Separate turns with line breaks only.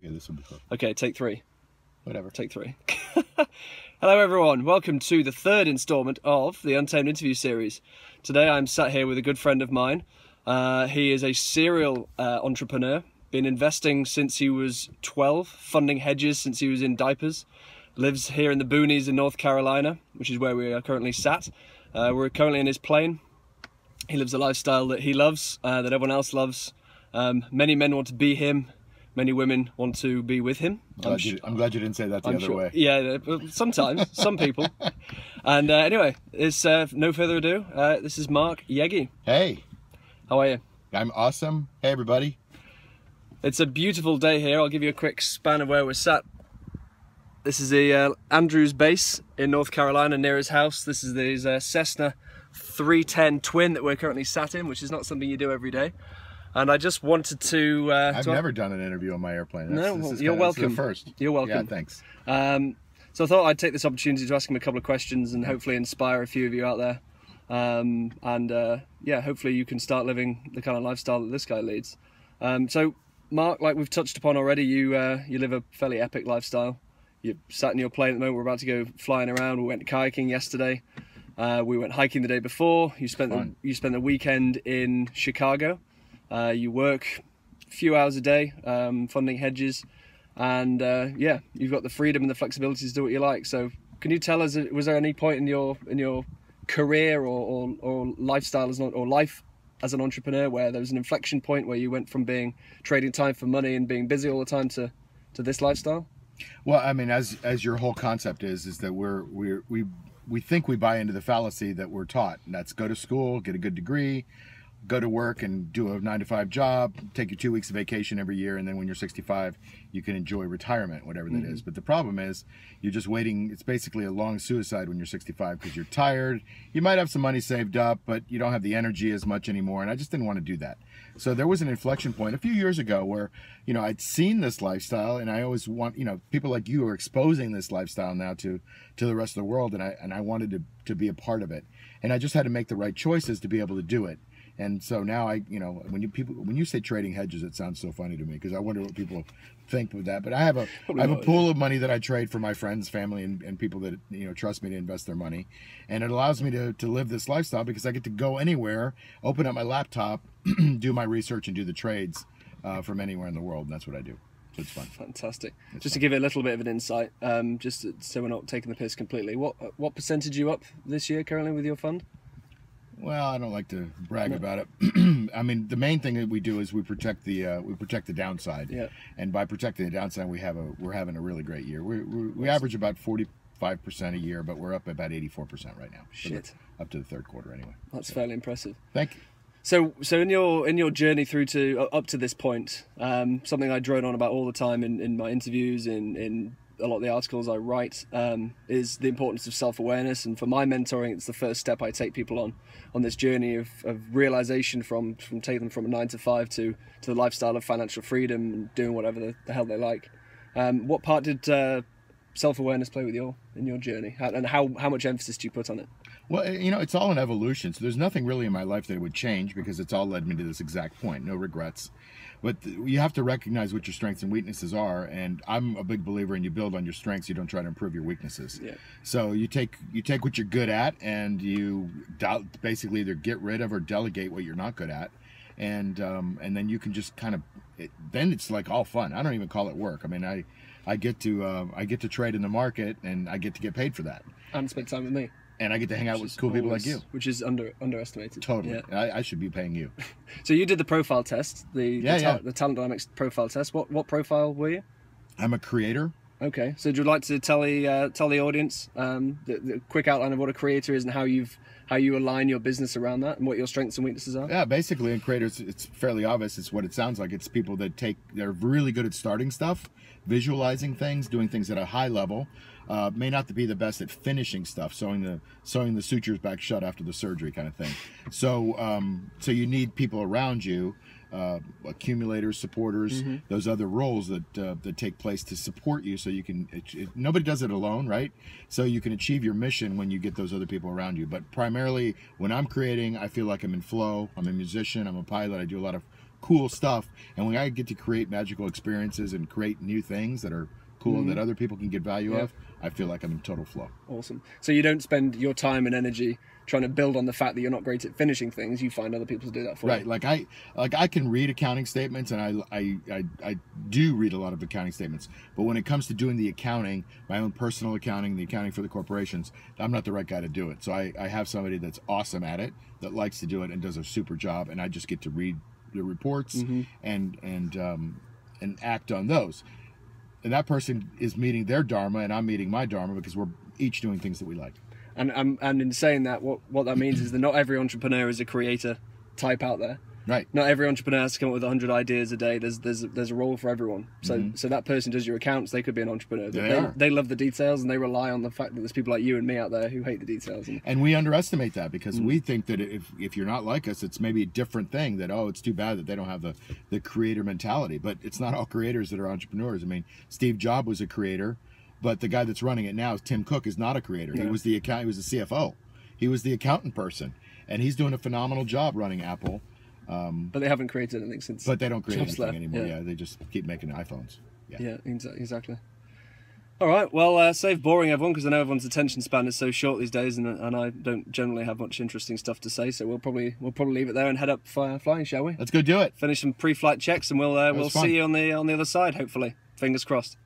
Yeah, this will be cool.
Okay, take three.
Whatever.
Take three. Hello, everyone. Welcome to the third instalment of the Untamed interview series. Today, I'm sat here with a good friend of mine. Uh, he is a serial uh, entrepreneur, been investing since he was 12, funding hedges since he was in diapers. Lives here in the boonies in North Carolina, which is where we are currently sat. Uh, we're currently in his plane. He lives a lifestyle that he loves, uh, that everyone else loves. Um, many men want to be him many women want to be with him.
I'm glad, you, I'm glad you didn't say that the
I'm
other
sure.
way.
Yeah, uh, sometimes, some people. And uh, anyway, it's uh, no further ado. Uh, this is Mark Yegge.
Hey,
How are you?
I'm awesome. Hey, everybody.
It's a beautiful day here. I'll give you a quick span of where we're sat. This is the uh, Andrews base in North Carolina near his house. This is the uh, Cessna 310 twin that we're currently sat in, which is not something you do every day. And I just wanted to. Uh,
I've
to-
never done an interview on my airplane.
No,
this
well, you're
is the
welcome.
first.
You're welcome.
Yeah, thanks.
Um, so I thought I'd take this opportunity to ask him a couple of questions and hopefully inspire a few of you out there. Um, and uh, yeah, hopefully you can start living the kind of lifestyle that this guy leads. Um, so, Mark, like we've touched upon already, you uh, you live a fairly epic lifestyle. You're sat in your plane at the moment. We're about to go flying around. We went kayaking yesterday. Uh, we went hiking the day before. You spent the, you spent the weekend in Chicago. Uh, you work a few hours a day um, funding hedges, and uh, yeah, you've got the freedom and the flexibility to do what you like. So, can you tell us? uh, Was there any point in your in your career or or, or lifestyle as or life as an entrepreneur where there was an inflection point where you went from being trading time for money and being busy all the time to to this lifestyle?
Well, I mean, as as your whole concept is, is that we're we're we we think we buy into the fallacy that we're taught, and that's go to school, get a good degree, go to work and do a nine to five job, take your two weeks of vacation every year, and then when you're 65, you can enjoy retirement, whatever that mm-hmm. is. But the problem is, you're just waiting. It's basically a long suicide when you're 65 because you're tired. You might have some money saved up, but you don't have the energy as much anymore. And I just didn't want to do that. So there was an inflection point a few years ago where, you know, I'd seen this lifestyle, and I always want, you know, people like you are exposing this lifestyle now to to the rest of the world, and I and I wanted to to be a part of it, and I just had to make the right choices to be able to do it. And so now I, you know, when you people when you say trading hedges, it sounds so funny to me because I wonder what people think with that. But I have a I have a pool of money that I trade for my friends, family, and, and people that you know trust me to invest their money, and it allows me to to live this lifestyle because I get to go anywhere, open up my laptop, do my research, and do the trades uh, from anywhere in the world, and that's what I do. So it's fun.
Fantastic. just to give it a little bit of an insight, um, just so we're not taking the piss completely. What what percentage are you up this year currently with your fund?
Well, I don't like to brag about it. I mean, the main thing that we do is we protect the uh, we protect the downside.
Yeah.
And by protecting the downside, we have a we're having a really great year. We we, we average about forty five percent a year, but we're up about eighty four percent right now.
Shit.
up to the third quarter, anyway.
That's fairly impressive.
Thank you.
So, so in your in your journey through to uh, up to this point, um, something I drone on about all the time in, in my interviews, in in a lot of the articles I write, um, is the importance of self awareness. And for my mentoring, it's the first step I take people on on this journey of, of realization from from taking them from a nine to five to to the lifestyle of financial freedom and doing whatever the, the hell they like. Um, what part did uh, self awareness play with your in your journey, and how how much emphasis do you put on it?
Well, eh, you know, it's all an evolution. So there's nothing really in my life that would change because it's all led me to this exact point. No regrets. But you have to recognize what your strengths and weaknesses are. And I'm a big believer in you build on your strengths. You don't try to improve your weaknesses.
Yeah.
So you take you take what you're good at and you basically either get rid of or delegate what you're not good at. And um, and then you can just kind of it, then it's like all fun. I don't even call it work. I mean, I I get to uh, I get to trade in the market and I get to get paid for that.
And spend time with me.
And I get to hang out
which
with cool people like you.
which is under underestimated.
Totally.
Yeah.
I, I should be paying you.
So you did the profile test, the
Yeah,
the,
yeah.
the talent dynamics profile test. What what profile were you?
I'm a creator.
Okay, so would you like to tell the uh, tell the audience um, the, the quick outline of what a creator is and how you've how you align your business around that and what your strengths and weaknesses are?
Yeah, basically in creators, it's fairly obvious. It's what it sounds like. It's people that take, they're really good at starting stuff, visualizing things, doing things at a high level. Uh, may not be the best at finishing stuff, sewing the sewing the sutures back shut after the surgery, kind of thing. So, um, so you need people around you, uh, accumulators, supporters, those other roles that uh, that take place to support you, so you can. It, it, nobody does it alone, right? So you can achieve your mission when you get those other people around you. But primarily, when I'm creating, I feel like I'm in flow. I'm a musician. I'm a pilot. I do a lot of cool stuff. And when I get to create magical experiences and create new things that are cool that other people can get value
Mm-hmm. Yeah.
of, I feel like I'm in total flow.
Awesome. So you don't spend your time and energy trying to build on the fact that you're not great at finishing things. You find other people to do that for
Right.
you.
Like I like I can read accounting statements and I, I I I do read a lot of accounting statements. But when it comes to doing the accounting, my own personal accounting, the accounting for the corporations, I'm not the right guy to do it. So I, I have somebody that's awesome at it, that likes to do it and does a super job and I just get to read the reports
Mm-hmm.
and and um and act on those. And that person is meeting their dharma and I'm meeting my dharma because we're each doing things that we like.
And and in saying that, what what that means is that not every entrepreneur is a creator type out there.
Right.
Not every entrepreneur has to come up with 100 ideas a day. There's there's there's a role for everyone. So so that person does your accounts. They could be an entrepreneur.
They
they,
are.
they love the details and they rely on the fact that there's people like you and me out there who hate the details. And
and we underestimate that because
Mm.
we think that if if you're not like us it's maybe a different thing that oh it's too bad that they don't have the the creator mentality but it's not all creators that are entrepreneurs i mean steve jobs was a creator but the guy that's running it now tim cook is not a creator he was the account he was the cfo he was the accountant person and he's doing a phenomenal job running apple
but they haven't created anything since.
but they don't create anything
left,
anymore
yeah.
yeah. they just keep making iphones yeah,
Yeah, exactly. All right, well, uh, save boring everyone because I know everyone's attention span is so short these days, and, and I don't generally have much interesting stuff to say. So we'll probably we'll probably leave it there and head up fly, flying, shall we?
let's go do it
Finish some pre-flight checks, and we'll uh, we'll
fun.
see you on the on the other side. Hopefully, fingers crossed.